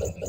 Thank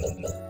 朋友们。